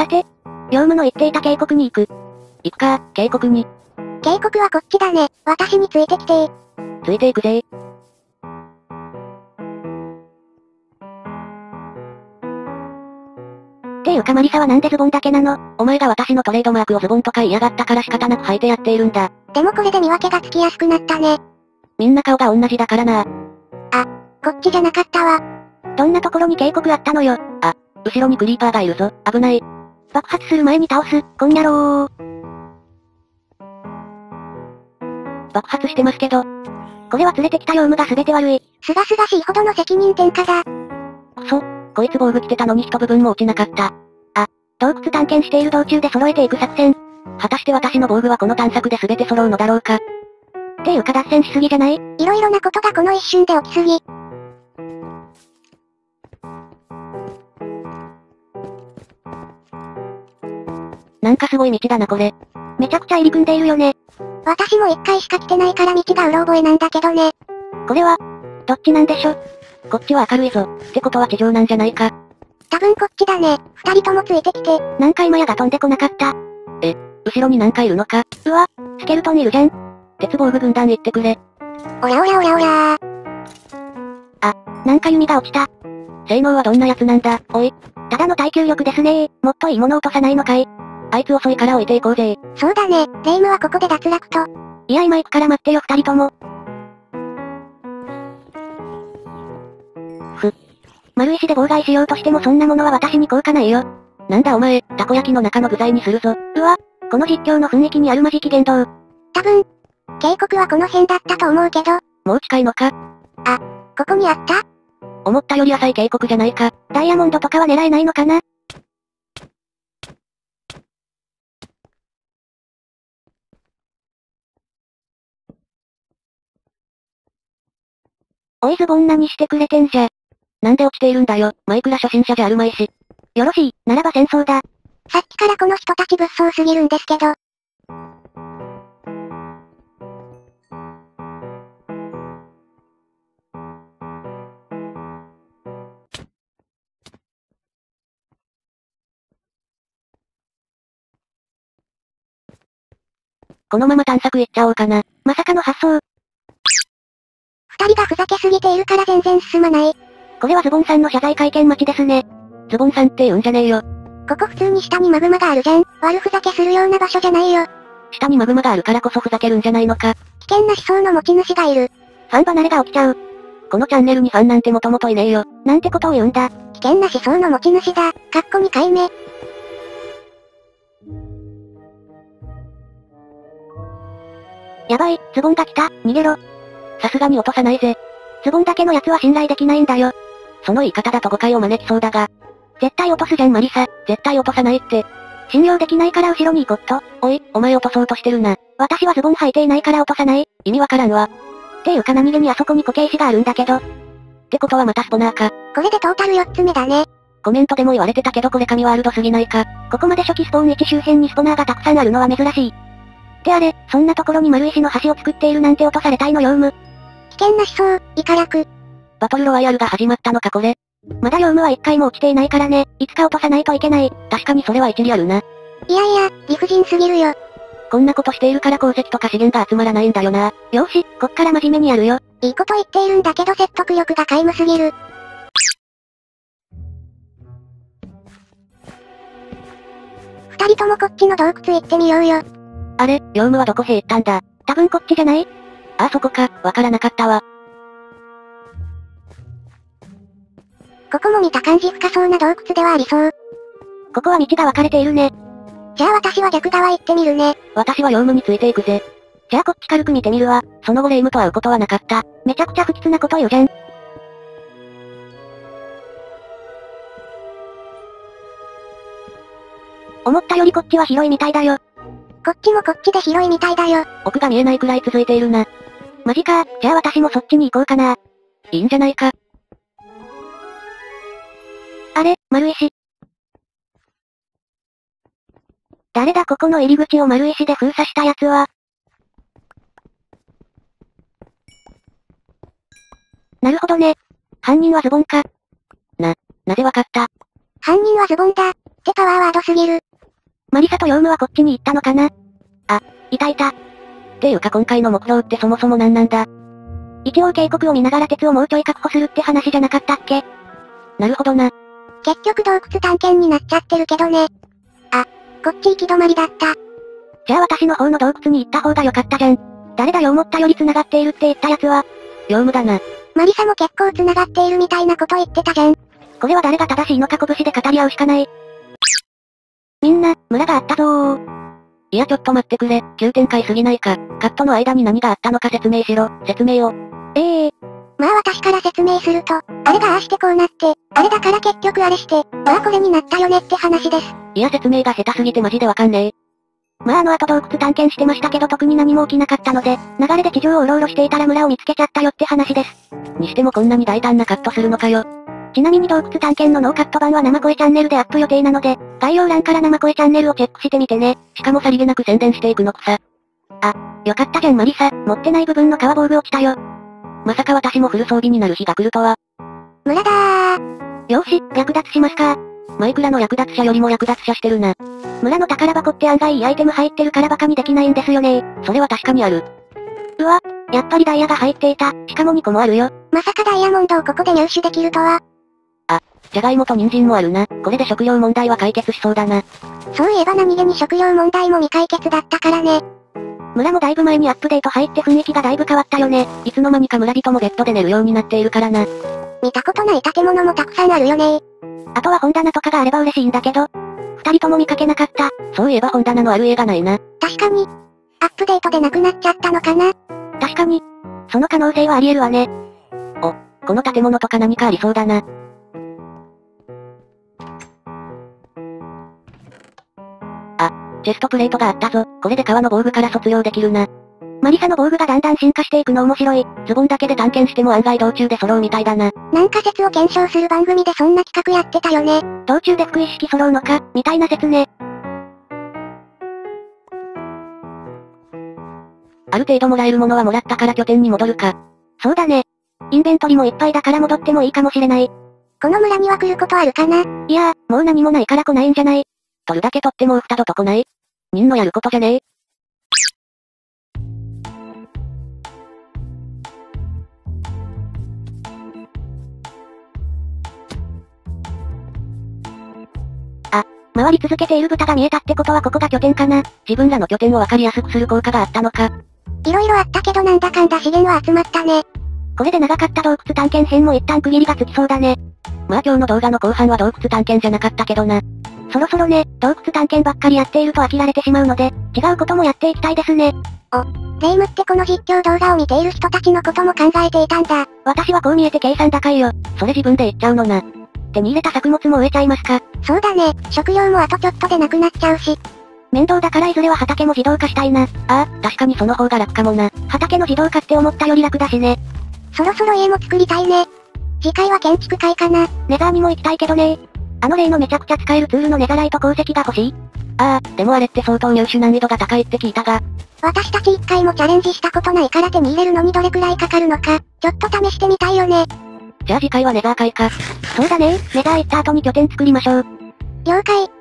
さて、業務の言っていた渓谷に行く。行くか、渓谷に。渓谷はこっちだね。私についてきてついていくぜっていうかマリサはなんでズボンだけなの？お前が私のトレードマークをズボンとか嫌がったから仕方なく履いてやっているんだ。でもこれで見分けがつきやすくなったね。みんな顔が同じだからな。こっちじゃなかったわ。どんなところに渓谷あったのよ？後ろにクリーパーがいるぞ。危ない。爆発する前に倒す、こんやろー。爆発してますけど。これは連れてきた業務が全て悪い。すがすがしいほどの責任転嫁だ。くそ。こいつ防具着てたのに一部分も落ちなかった。洞窟探検している道中で揃えていく作戦。果たして私の防具はこの探索で全て揃うのだろうか。っていうか脱線しすぎじゃない？いろいろなことがこの一瞬で起きすぎ。かすごい道だなこれ。めちゃくちゃ入り組んでいるよね。私も一回しか来てないから道がうろ覚えなんだけどね。これは、どっちなんでしょ？こっちは明るいぞ。ってことは地上なんじゃないか？多分こっちだね。二人ともついてきて。何回マヤが飛んでこなかった。後ろに何かいるのか？うわ、スケルトンいるじゃん。鉄防具軍団行ってくれ。おらおらおらおらなんか弓が落ちた。性能はどんなやつなんだ、おい。ただの耐久力ですねー。もっといいもの落とさないのかい？あいつ遅いから置いていこうぜ。そうだね。レイムはここで脱落と。いや今行くから待ってよ二人とも。ふ。丸石で妨害しようとしてもそんなものは私に効果ないよ。なんだお前、たこ焼きの中の具材にするぞ。うわ、この実況の雰囲気にあるまじき言動。多分、渓谷はこの辺だったと思うけど、もう近いのかここにあった？思ったより浅い渓谷じゃないか。ダイヤモンドとかは狙えないのかなおいズボン何してくれてんじゃ。なんで落ちているんだよ。マイクラ初心者じゃあるまいし。よろしい、ならば戦争だ。さっきからこの人たち物騒すぎるんですけど、このまま探索行っちゃおうかな。まさかの発想。二人がふざけすぎているから全然進まない。これはズボンさんの謝罪会見待ちですね。ズボンさんって言うんじゃねえよ。ここ普通に下にマグマがあるじゃん。悪ふざけするような場所じゃないよ。下にマグマがあるからこそふざけるんじゃないのか。危険な思想の持ち主がいる。ファン離れが起きちゃう。このチャンネルにファンなんてもともといねえよ。なんてことを言うんだ。危険な思想の持ち主だ。かっこ2回目。やばい、ズボンが来た、逃げろ。さすがに落とさないぜ。ズボンだけのやつは信頼できないんだよ。その言い方だと誤解を招きそうだが、絶対落とすじゃんマリサ。絶対落とさないって。信用できないから後ろに行こっと。おい、お前落とそうとしてるな。私はズボン履いていないから落とさない。意味わからんわ。っていうか何気にあそこに固形石があるんだけど。ってことはまたスポナーか。これでトータル4つ目だね。コメントでも言われてたけどこれ神ワールドすぎないか。ここまで初期スポーン1周辺にスポナーがたくさんあるのは珍しい。ってあれ、そんなところに丸石の橋を作っているなんて落とされたいのヨウム。危険な思想、イカ楽。バトルロワイヤルが始まったのかこれ。まだヨウムは一回も落ちていないからね。いつか落とさないといけない。確かにそれは一理あるな。いやいや、理不尽すぎるよ。こんなことしているから鉱石とか資源が集まらないんだよな。よーし、こっから真面目にやるよ。いいこと言っているんだけど説得力が皆無すぎる。二人ともこっちの洞窟行ってみようよ。あれ、ヨウムはどこへ行ったんだ？多分こっちじゃない？あそこか、わからなかったわ。ここも見た感じ深そうな洞窟ではありそう。ここは道が分かれているね。じゃあ私は逆側行ってみるね。私はヨウムについていくぜ。じゃあこっち軽く見てみるわ。その後レイムと会うことはなかった。めちゃくちゃ不吉なこと言うじゃん。思ったよりこっちは広いみたいだよ。こっちもこっちで広いみたいだよ。奥が見えないくらい続いているな。マジか、じゃあ私もそっちに行こうかな。いいんじゃないか。あれ、丸石。誰だ？ここの入り口を丸石で封鎖したやつは。なるほどね。犯人はズボンか。なぜわかった？犯人はズボンだ。ってパワーワードすぎる。マリサとヨウムはこっちに行ったのかな？あ、いたいた。っていうか今回の目標ってそもそも何なんだ？一応警告を見ながら鉄をもうちょい確保するって話じゃなかったっけ？なるほどな。結局洞窟探検になっちゃってるけどね。あ、こっち行き止まりだった。じゃあ私の方の洞窟に行った方が良かったじゃん。誰だよ思ったより繋がっているって言ったやつは。ヨウムだな。マリサも結構繋がっているみたいなこと言ってたじゃん。これは誰が正しいのか拳で語り合うしかない。みんな、村があったぞやちょっと待ってくれ、急展開すぎないか。カットの間に何があったのか説明しろ、説明を。ええー、まあ私から説明すると、あれがああしてこうなって、あれだから結局あれして、まあこれになったよねって話です。いや説明が下手すぎてマジでわかんねえ。まああの後洞窟探検してましたけど特に何も起きなかったので、流れで地上をうろうろしていたら村を見つけちゃったよって話です。にしてもこんなに大胆なカットするのかよ。ちなみに洞窟探検のノーカット版は生声チャンネルでアップ予定なので、概要欄から生声チャンネルをチェックしてみてね。しかもさりげなく宣伝していくの草。あ、よかったじゃんマリサ、持ってない部分の皮防具落ちたよ。まさか私もフル装備になる日が来るとは。村だー。よし、略奪しますか。マイクラの略奪者よりも略奪者してるな。村の宝箱って案外いいアイテム入ってるからバカにできないんですよねそれは確かにある。うわ、やっぱりダイヤが入っていた。しかも2個もあるよ。まさかダイヤモンドをここで入手できるとは。あ、じゃがいもと人参もあるな。これで食料問題は解決しそうだな。そういえば何気に食料問題も未解決だったからね。村もだいぶ前にアップデート入って雰囲気がだいぶ変わったよね。いつの間にか村人もベッドで寝るようになっているからな。見たことない建物もたくさんあるよねあとは本棚とかがあれば嬉しいんだけど。二人とも見かけなかった。そういえば本棚のある映画ないな。確かに。アップデートでなくなっちゃったのかな確かに。その可能性はあり得るわね。お、この建物とか何かありそうだな。チェストプレートがあったぞ。これで川の防具から卒業できるな。マリサの防具がだんだん進化していくの面白い。ズボンだけで探検しても案外道中で揃うみたいだな。なんか説を検証する番組でそんな企画やってたよね。道中で福意識揃うのか、みたいな説ね。ある程度もらえるものはもらったから拠点に戻るか。そうだね。インベントリもいっぱいだから戻ってもいいかもしれない。この村には来ることあるかな？いやー、もう何もないから来ないんじゃない取るだけ取ってもう二度とこない？人のやることじゃね？え。あ、回り続けている豚が見えたってことはここが拠点かな。自分らの拠点をわかりやすくする効果があったのか。いろいろあったけどなんだかんだ資源は集まったね。これで長かった洞窟探検編も一旦区切りがつきそうだね。まあ今日の動画の後半は洞窟探検じゃなかったけどな。そろそろね、洞窟探検ばっかりやっていると飽きられてしまうので、違うこともやっていきたいですね。お、霊夢ってこの実況動画を見ている人たちのことも考えていたんだ。私はこう見えて計算高いよ。それ自分で言っちゃうのな。手に入れた作物も植えちゃいますか。そうだね、食料もあとちょっとでなくなっちゃうし。面倒だからいずれは畑も自動化したいな。ああ、確かにその方が楽かもな。畑の自動化って思ったより楽だしね。そろそろ家も作りたいね。次回は建築会かな。ネザーにも行きたいけどねあの例のめちゃくちゃ使えるツールのネザライト鉱石が欲しいああ、でもあれって相当入手難易度が高いって聞いたが。私たち一回もチャレンジしたことないから手に入れるのにどれくらいかかるのか、ちょっと試してみたいよね。じゃあ次回はネザー会か。そうだね、ネザー行った後に拠点作りましょう。了解。